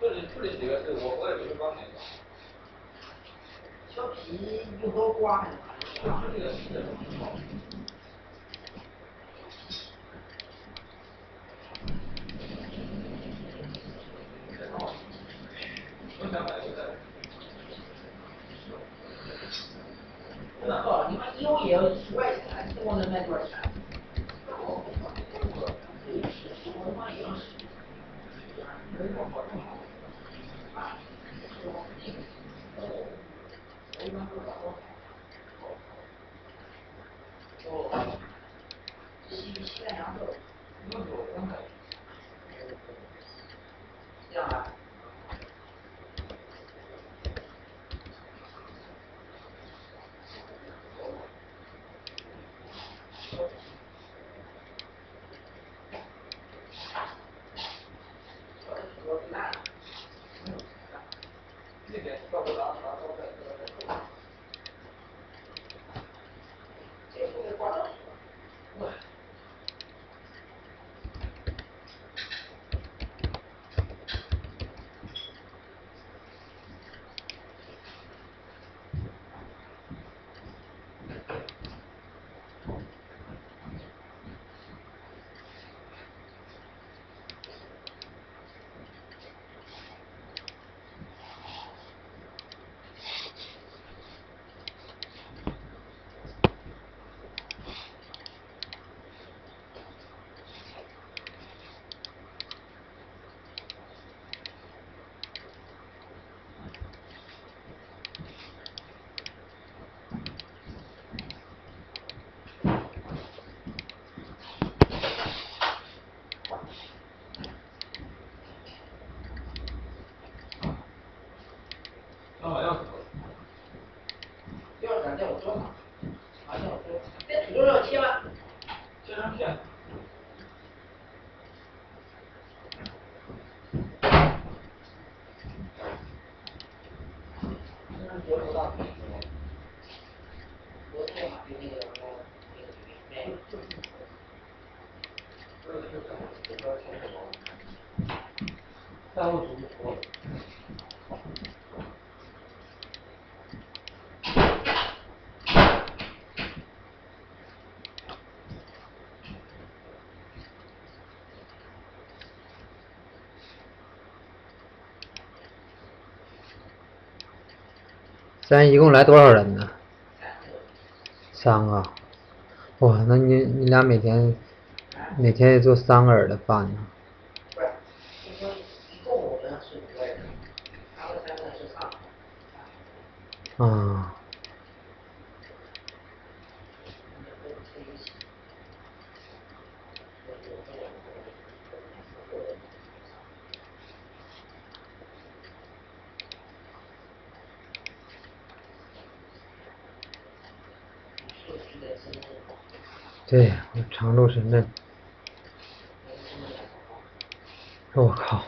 这里这里几个是我我也不是光点的，削皮用刀刮还是就就这个这个很好。我想买一个。我靠，你妈一欧也要十块钱，这我能卖多少钱？我他妈也要十。啊，哦，西西南羊肉，咱一共来多少人呢？三个。哇，那你你俩每天每天也做三个人的饭呢？不是，就说一共我们是五个人，他们三个是上。啊。对，我常驻深圳。我靠！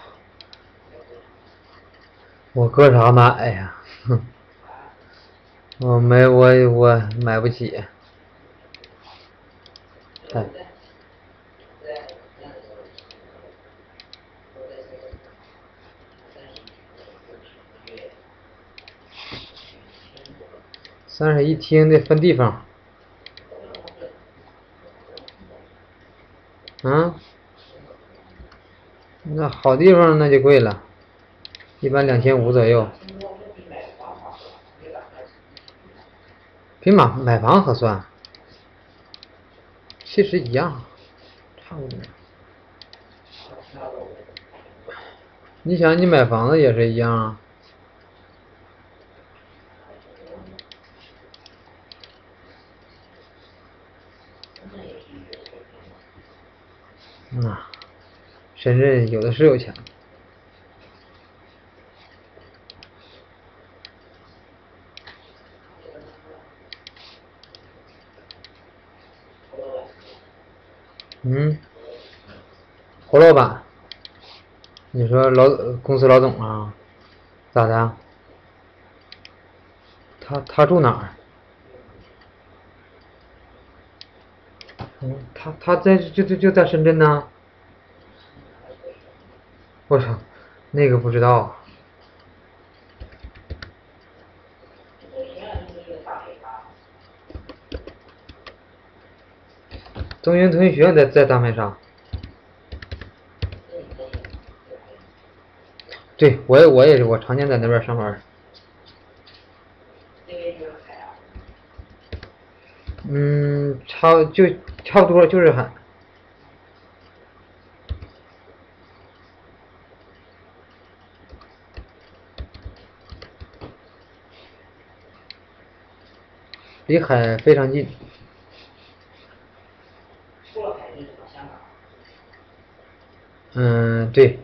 我搁啥买呀？我没我我买不起。太。三室一厅得分地方。嗯，那好地方那就贵了，一般两千五左右。比买买房合算，其实一样，差不多。你想，你买房子也是一样啊。嗯啊，深圳有的是有钱。嗯，胡老板，你说老公司老总啊？咋的？他他住哪儿？他他在就就就在深圳呢。我操，那个不知道。中原通讯学院在在大麦上。对，我也我也，我常年在那边上班。嗯，差就差不多就是海。离海非常近。嗯，对。